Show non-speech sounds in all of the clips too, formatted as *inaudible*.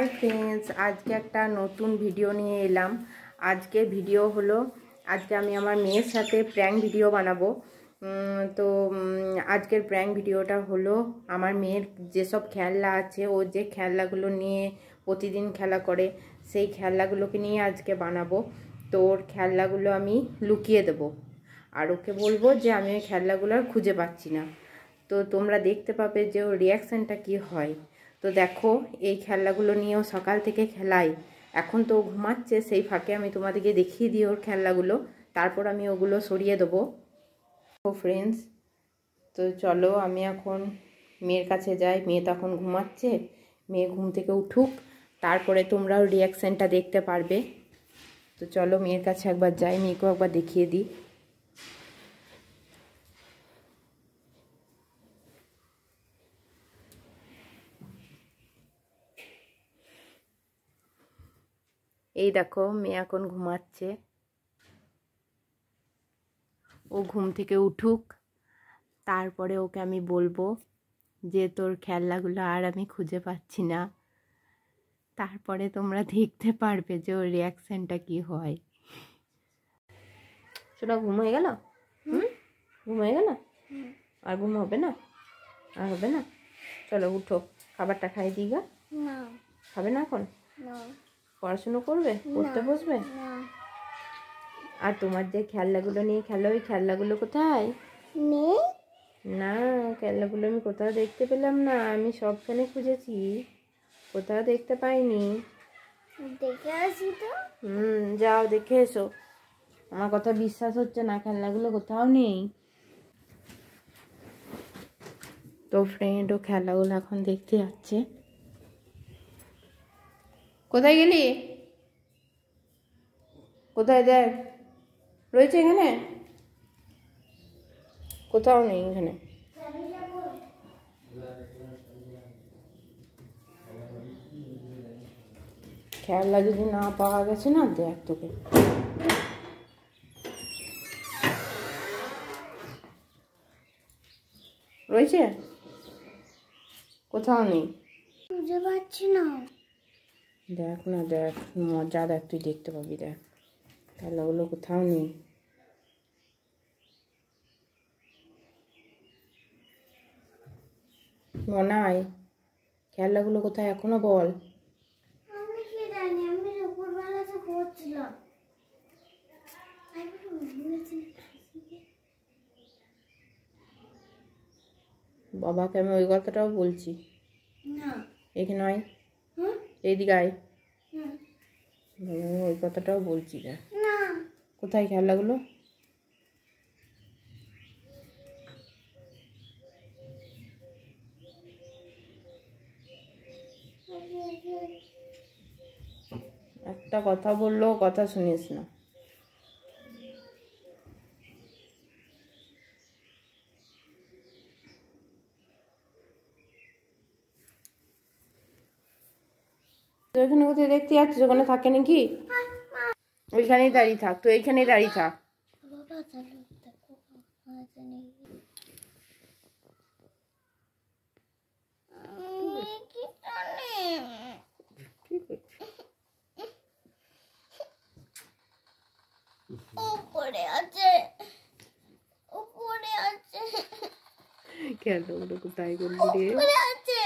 Hi friends আজকে একটা নতুন ভিডিও নিয়ে এলাম। আজকে ভিডিও হলো, আজকে আমি আমার মেয়ের সাথে প্র্যাঙ্ক ভিডিও বানাবো। তো আজকের প্র্যাঙ্ক ভিডিওটা হলো আমার মেয়ের যেসব খেলনা আছে, ও যে খেলনাগুলো নিয়ে প্রতিদিন খেলা করে, সেই খেলনাগুলোকে নিয়ে আজকে বানাবো। তো ওর খেলনাগুলো আমি লুকিয়ে দেবো। আর ওকে বলব যে আমি ওই খেলনাগুলো আর খুঁজে পাচ্ছি না। তো তোমরা দেখতে পাবে যে ওর রিয়াকশানটা কী হয়। তো দেখো, এই খেলনাগুলো নিয়েও সকাল থেকে খেলাই। এখন তো ঘুমাচ্ছে, সেই ফাঁকে আমি তোমাদেরকে দেখিয়ে দিই ওর খেলনাগুলো। তারপর আমি ওগুলো সরিয়ে দেবো। ও ফ্রেন্ডস তো চলো আমি এখন মেয়ের কাছে যাই। মেয়ে তখন ঘুমাচ্ছে। মেয়ে ঘুম থেকে উঠুক, তারপরে তোমরাও রিয়াকশানটা দেখতে পারবে। তো চলো মেয়ের কাছে একবার যাই, মেয়েকেও একবার দেখিয়ে দিই। এই দেখো মেয়ে এখন ঘুমাচ্ছে। ও ঘুম থেকে উঠুক তারপরে ওকে আমি বলব যে তোর খেলনাগুলো আর আমি খুঁজে পাচ্ছি না। তারপরে তোমরা দেখতে পারবে যে ওর রিয়াকশানটা কি হয়। সেটা ঘুম হয়ে গেল? হুম? ঘুম হয়ে গেল? আর ঘুম হবে না? আর হবে না? চলো উঠো খাবারটা খাই দিই গা। না। খাবে না এখন? না। পড়াশুনো করবে? পড়তে বসবে? আর তোমার যে খেলনাগুলো নিয়ে খেলো ওই খেলনাগুলো কোথায়? নেই? না খেলনাগুলো আমি কোথাও দেখতে পেলাম না আমি সবখানে খুঁজেছি। কোথাও দেখতে পাইনি। দেখে আসি তো। হুম যাও দেখে এসো। আমার কথা বিশ্বাস হচ্ছে না খেলনাগুলো কোথাও নেই। তো ফ্রেন্ড ও খেলাগুলো এখন দেখতে যাচ্ছে। কোথায় গেলি? কোথায় দেখ। রয়েছে এখানে? কোথাও নেই এখানে। খেলনা যদি না পাওয়া গেছে না, দেখ তোকে। রয়েছে? কোথাও নেই। খুঁজে পাচ্ছি না। দেখ না দেখ মজা দেখ তুই দেখতে পাবি দেখ। খেলাগুলো কোথাও নেই। মনাই খেলাগুলো কোথায় এখনও বল। বাবাকে আমি ওই কথাটাও বলছি। এখানে হুম? এইদিকে আয়। ওই কথাটাও বলছি না। না। কোথায় খেলাগুলো? একটা কথা বলল কথা শুনিস না। তো এখানে কোথায় দেখতে যাচ্ছিস? ওখানে থাকে নাকি? ওইখানেই দাঁড়িয়ে থাক তো এইখানেই দাঁড়িয়ে থাক। বাবা চালু দেখো আজ নেই কি জানে উপরে আছে। উপরে আছে খেলাগুলো কোথায় করলি রে উপরে আছে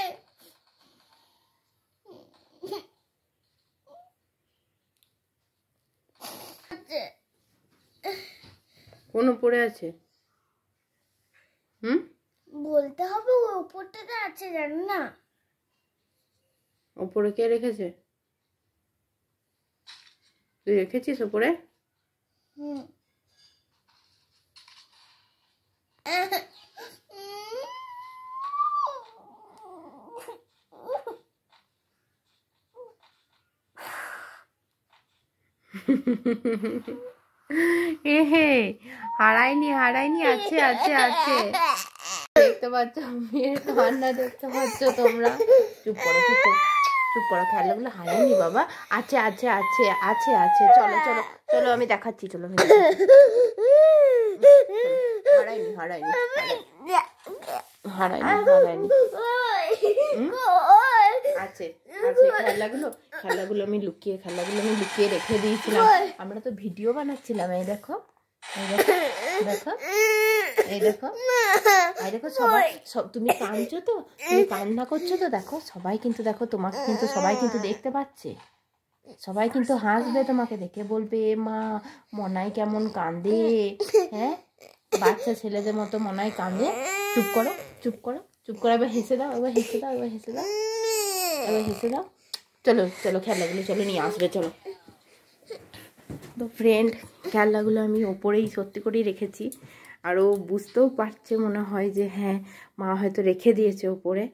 আছে কোন উপরে আছে? হুম? বলতে হবে ওই উপরটাতে আছে জান না। ওপরে কে রেখেছে? তুই রেখেছিস ওপরে? হুম। *laughs* এ হে হারাইনি হারাইনি আছে আছে আছে। দেখতে পাচ্ছ মেয়ের কান্না দেখতে পাচ্ছ তোমরা। চুপ করো চুপ করো চুপ করো খেলাগুলো হারাইনি বাবা। আছে আছে আছে আছে আছে। চলো চলো চলো আমি দেখাচ্ছি চলো হারাইনি হুম? আছে আছে খেলাগুলো খেলাগুলো আমি লুকিয়ে খেলাগুলো আমি লুকিয়ে রেখে দিয়েছিলাম। আমরা তো ভিডিও বানাচ্ছিলাম এই দেখো। দেখো সবাই, সব, তুমি কাঁদছো তো? তুমি কান্না করছ তো? দেখো, সবাই কিন্তু দেখো, তোমাকে কিন্তু, সবাই কিন্তু দেখতে পাচ্ছে। সবাই কিন্তু হাসবে তোমাকে দেখে, বলবে মা, মনাই কেমন কান্দে হ্যাঁ? বাচ্চা ছেলেদের মতো মনাই কান্দে চুপ করো চুপ করো চুপ করো। এবার হেসে দাও, এবার হেসে দাও, এবার হেসে দাও। এবার হেসে দাও। চলো চলো খেলাগুলো চলো, নিয়ে আসবে, চলো। তো ফ্রেন্ড খেলনাগুলো আমি ওপরেই সত্যি করেই রেখেছি। আরও বুঝতেও পারছে মনে হয় যে হ্যাঁ মা হয়তো রেখে দিয়েছে ওপরে।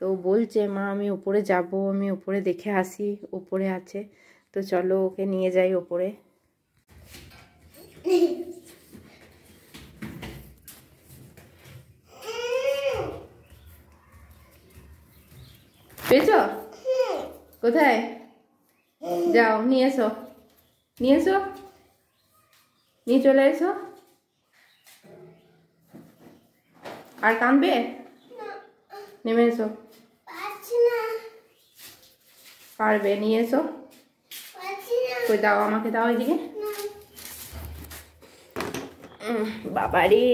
তো বলছে, মা, আমি ওপরে যাব, আমি ওপরে দেখে আসি, ওপরে আছে। তো চলো ওকে নিয়ে যাই ওপরে। পেয়েছ? কোথায়? যাও, নিয়ে এসো। নিয়ে এসো নিয়ে চলে এসো। আর কাঁদবে? নেমে এসো। পারবে নিয়ে এসো। কই দাও আমাকে দাও এদিকে। বাবা রে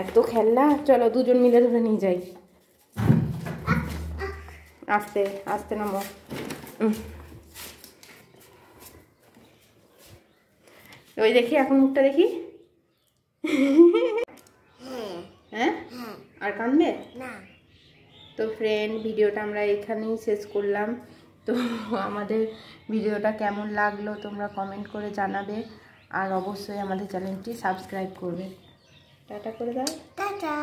এত খেলনা। চলো দুজন মিলে ধরে নিয়ে যাই। আস্তে আস্তে নামো। উম। ওই দেখি এখন মুখটা দেখি। হ্যাঁ? আর কাঁদবে তো ফ্রেন্ড ভিডিওটা আমরা এখানেই শেষ করলাম। তো আমাদের ভিডিওটা কেমন লাগল তোমরা কমেন্ট করে জানাবে। আর অবশ্যই আমাদের চ্যানেলটি সাবস্ক্রাইব করবে। টাটা করে দাও। টাটা।